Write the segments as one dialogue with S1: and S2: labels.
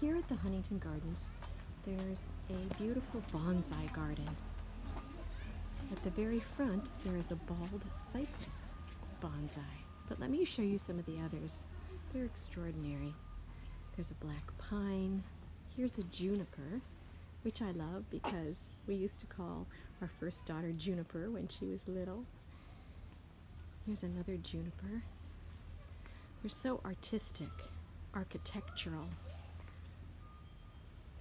S1: Here at the Huntington Gardens, there's a beautiful bonsai garden. At the very front, there is a bald cypress bonsai. But let me show you some of the others. They're extraordinary. There's a black pine. Here's a juniper, which I love because we used to call our first daughter Juniper when she was little. Here's another juniper. They're so artistic, architectural.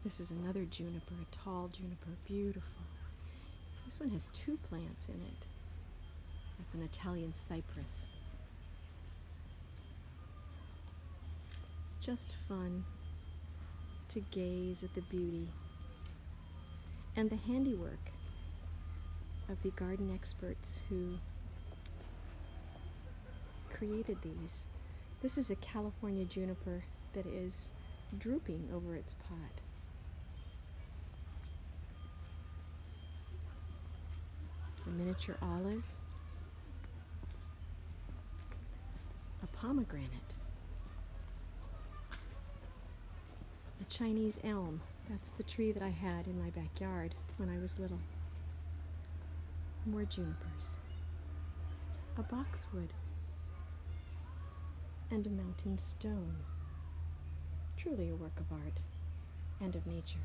S1: This is another juniper, a tall juniper, beautiful. This one has two plants in it. That's an Italian cypress. It's just fun to gaze at the beauty and the handiwork of the garden experts who created these. This is a California juniper that is drooping over its pot. A miniature olive, a pomegranate, a Chinese elm. That's the tree that I had in my backyard when I was little. More junipers, a boxwood, and a mountain stone. Truly a work of art and of nature.